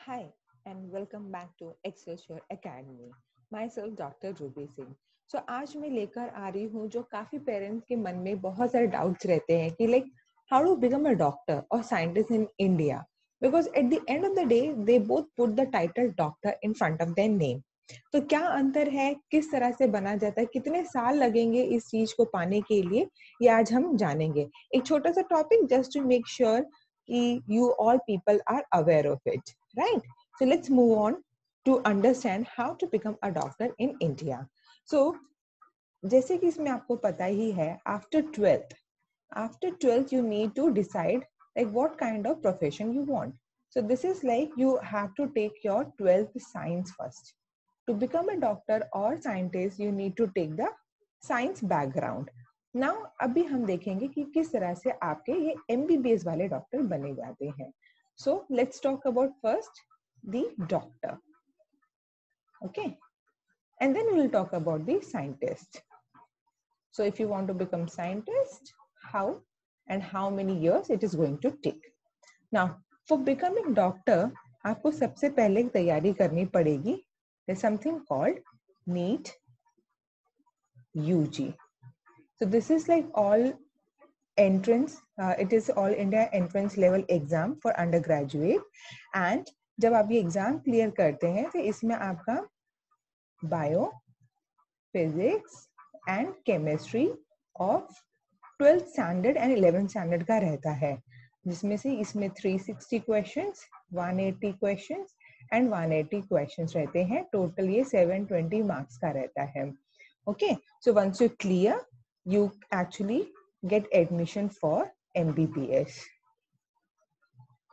Hi, and welcome back to Excelsior Academy. Myself Dr. Ruby Singh. so, आज मैं लेकर आ रही हूँ जो काफ़ी पेरेंट्स के मन में बहुत सारे डाउट्स रहते हैं कि like how to become a doctor और scientist in India because at the end of the day they both put the title doctor in front of their name तो क्या अंतर है किस तरह से बना जाता है कितने साल लगेंगे इस चीज़ को पाने के लिए ये आज हम जानेंगे एक छोटा सा topic just to make sure कि you all people are aware of it right? So let's move on to understand how to become a doctor in India. So जैसे कि इसमें आपको पता ही है after 12th, after 12th you need to decide like what kind of profession you want. So this is like you have to take your 12th science first. To become a doctor or scientist, you need to take the science background. Now अभी हम देखेंगे कि किस तरह से आपके ये MBBS वाले डॉक्टर बने जाते हैं So let's talk about first the doctor. Okay. And then we'll talk about the scientist. So if you want to become scientist, how and how many years it is going to take. Now, for becoming doctor, आपको सबसे पहले तैयारी करनी पड़ेगी there's something called NEET UG. So this is like all entrance uh, it is all india entrance level exam for undergraduate. And जब आप ये exam clear करते हैं तो इसमें आपका bio physics and chemistry of twelfth standard and eleventh standard का रहता है। जिसमें से इसमें 360 क्वेश्चंस 180 क्वेश्चंस एंड 180 क्वेश्चंस रहते हैं। टोटल ये 720 मार्क्स का रहता है। Okay so once you clear you actually get admission for MBBS.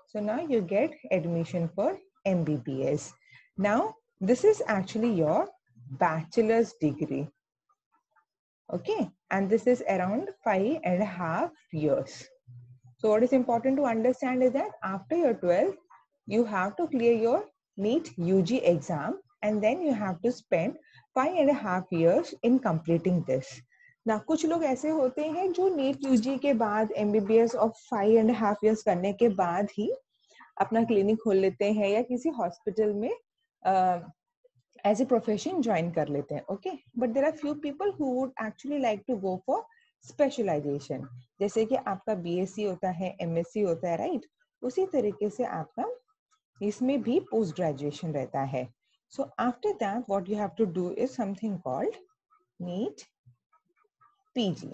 So now you get admission for MBBS. Now this is actually your bachelor's degree. Okay, and this is around five and a half years. So what is important to understand is that after your 12, you have to clear your NEET UG exam and then you have to spend five and a half years in completing this. ना, कुछ लोग ऐसे होते हैं जो NEET UG के बाद MBBS और फाइव एंड हाफ़ इयर्स करने के बाद ही अपना क्लिनिक खोल लेते हैं या किसी हॉस्पिटल में एज ए प्रोफेशन ज्वाइन कर लेते हैं okay but there are few people who would actually like to go for specialization जैसे कि आपका बीएससी होता है एमएससी होता है राइट right? उसी तरीके से आपका इसमें भी पोस्ट ग्रेजुएशन रहता है। So after that what you have to do is something called NEET PG.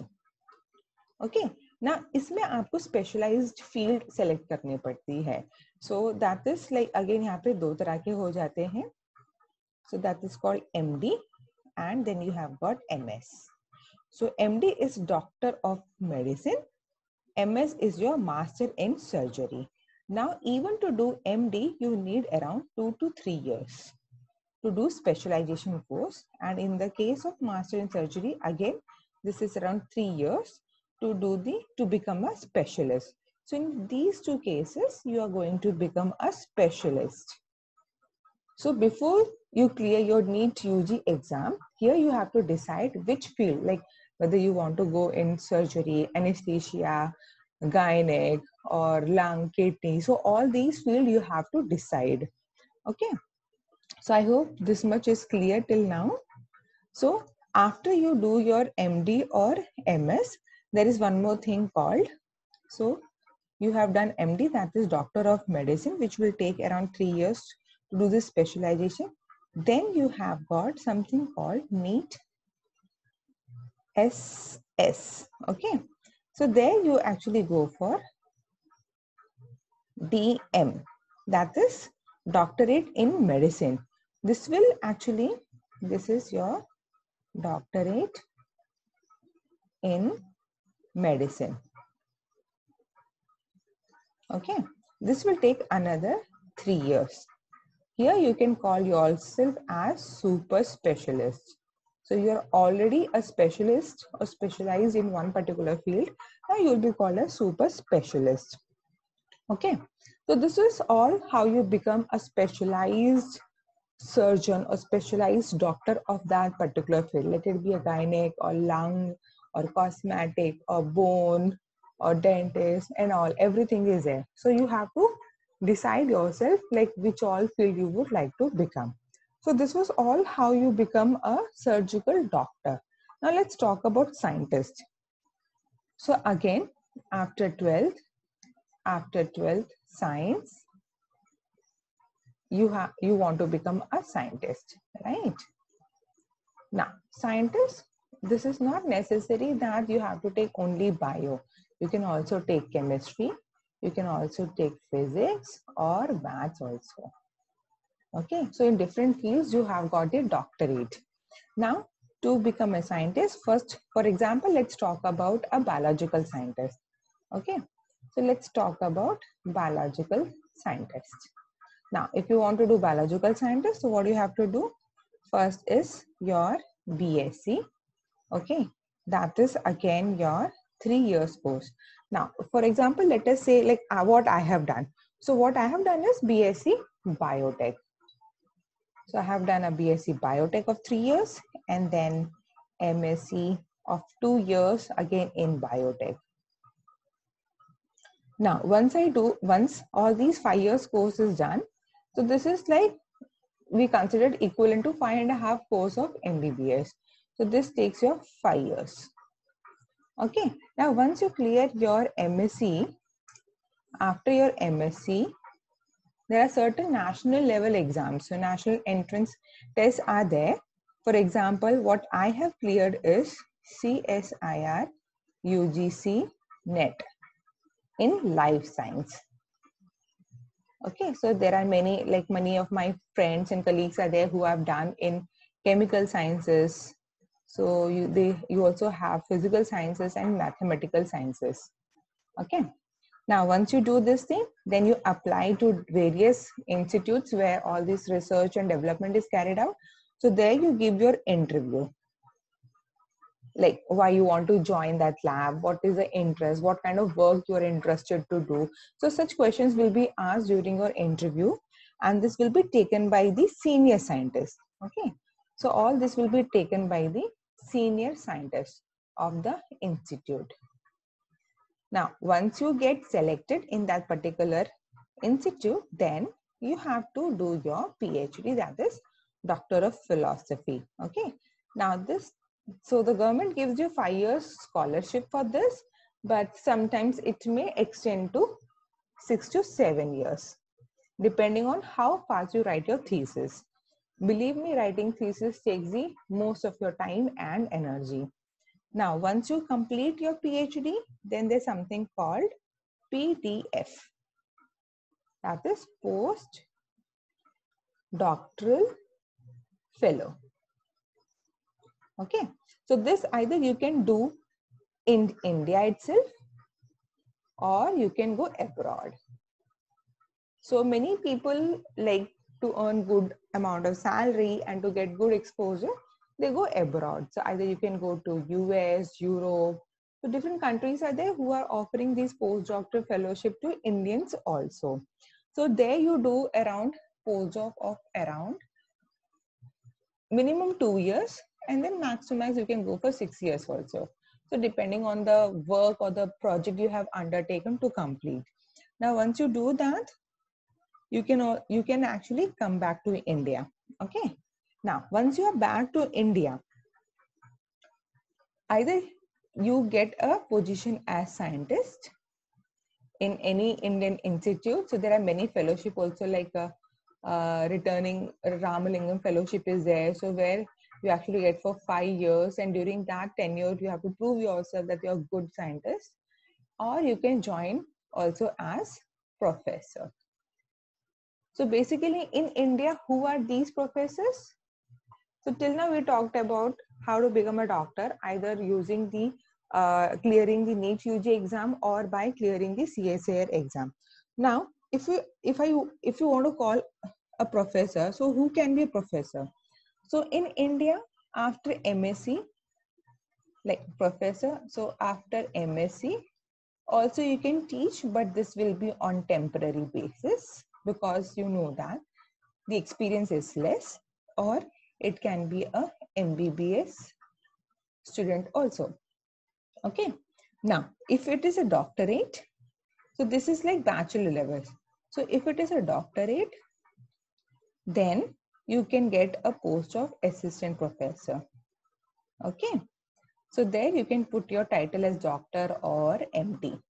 Okay? ना इसमें आपको स्पेशलाइज फ़ील्ड सेलेक्ट करनी पड़ती है। So that is like again यहाँ पे दो तरह के हो जाते हैं। So that is called M D and then you have got M S so M D is doctor of medicine M S is your master in surgery now, even to do md you need around 2 to 3 years to do specialization course. And in the case of master in surgery, again this is around three years to do the to become a specialist so in these two cases you are going to become a specialist so before you clear your NEET UG exam, here you have to decide which field, like whether you want to go in surgery, anesthesia, gynec, or lung, kidney. So all these field you have to decide. Okay. So I hope this much is clear till now. So after you do your MD or MS, there is one more thing called, so you have done MD, that is Doctor of Medicine, which will take around three years to do this specialization. Then you have got something called NEET SS, okay? So there you actually go for DM, that is Doctorate in Medicine. This will actually, this is your doctorate in medicine. Okay, this will take another three years. Here you can call yourself as super specialist. So you're already a specialist or specialized in one particular field. Now you'll be called a super specialist. Okay, so this is all how you become a specialized surgeon or specialized doctor of that particular field. Let it be a gynec or lung or cosmetic or bone or dentist and all. Everything is there. So you have to decide yourself like which all field you would like to become. So this was all how you become a surgical doctor. Now let's talk about scientist. So again, after 12th, after 12th science, you have you want to become a scientist, right? Now, scientist, this is not necessary that you have to take only bio. You can also take chemistry, you can also take physics or maths also. Okay, so in different fields, you have got a doctorate. Now, to become a scientist, first, for example, let's talk about a biological scientist. Okay, so let's talk about biological scientist. Now, if you want to do biological scientist, so what you have to do? First is your BSc. Okay, that is again your three years course. Now, for example, let us say like uh, what I have done. So what I have done is BSc Biotech. So I have done a BSc Biotech of three years and then MSc of two years again in Biotech. Now, once I do, once all these five years course is done, so this is like we considered equivalent to five and a half course of MBBS. So this takes your five years. Okay. Now, once you clear your MSc, after your MSc, there are certain national level exams. So national entrance tests are there. For example, what I have cleared is CSIR UGC NET in life science. Okay, so there are many, like many of my friends and colleagues are there who have done in chemical sciences, so you, they, you also have physical sciences and mathematical sciences. Okay. Now, once you do this thing, then you apply to various institutes where all this research and development is carried out. So there you give your interview. Like why you want to join that lab, what is the interest, what kind of work you're interested to do. So such questions will be asked during your interview and this will be taken by the senior scientist. Okay. So all this will be taken by the senior scientist of the institute. Now, once you get selected in that particular institute, then you have to do your PhD, that is Doctor of Philosophy. Okay. Now, this, so the government gives you five years scholarship for this, but sometimes it may extend to six to seven years, depending on how fast you write your thesis. Believe me, writing thesis takes the most of your time and energy. Now, once you complete your PhD, then there's something called PDF. That is post doctoral fellow. Okay, so this either you can do in India itself or you can go abroad. So many people like to earn good amount of salary and to get good exposure, they go abroad. So either you can go to US, Europe, so different countries are there who are offering these postdoctoral fellowship to Indians also. So there you do around postdoc of around minimum two years and then max to max you can go for six years also. So depending on the work or the project you have undertaken to complete. Now once you do that, you can you can actually come back to india okay now once you are back to india either you get a position as scientist in any indian institute so there are many fellowship also like a, uh, uh, returning ramalingam fellowship is there so where you actually get for five years and during that tenure you have to prove yourself that you're a good scientist or you can join also as professor so basically in India, who are these professors? So till now we talked about how to become a doctor, either using the uh, clearing the NEET UG exam or by clearing the CSIR exam. Now, if you if I if you want to call a professor, so who can be a professor? So in India, after MSc, like professor, so after MSc, also you can teach, but this will be on temporary basis because you know that the experience is less or it can be a MBBS student also. Okay. Now, if it is a doctorate, so this is like bachelor levels. So if it is a doctorate, then you can get a post of assistant professor. Okay. So there you can put your title as doctor or MD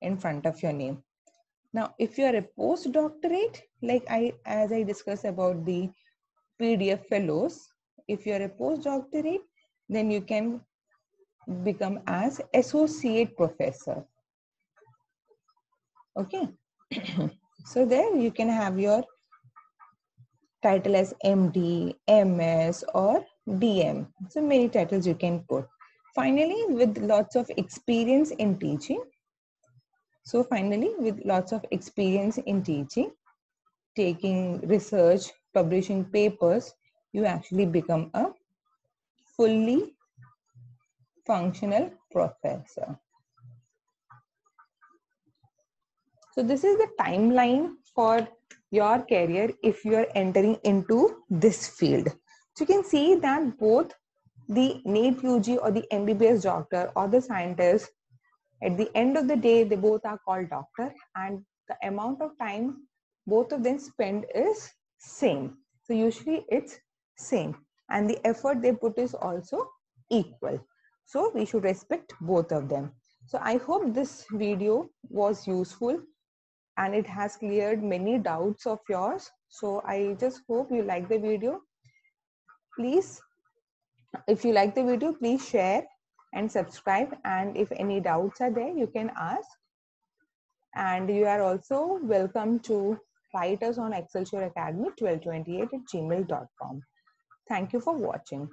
in front of your name. Now, if you are a postdoctorate, like I, as I discussed about the PDF fellows, if you are a postdoctorate, then you can become as associate professor. Okay. so there you can have your title as MD, MS or DM. So many titles you can put. Finally, with lots of experience in teaching. So finally, with lots of experience in teaching, taking research, publishing papers, you actually become a fully functional professor. So this is the timeline for your career if you are entering into this field. So you can see that both the NEET UG or the MBBS doctor or the scientist, at the end of the day, they both are called doctor and the amount of time both of them spend is same. So usually it's same and the effort they put is also equal. So we should respect both of them. So I hope this video was useful and it has cleared many doubts of yours. So I just hope you like the video. Please if you like the video please share and subscribe. And if any doubts are there you can ask. And you are also welcome to write us on excelsure academy 1228 at gmail.com thank you for watching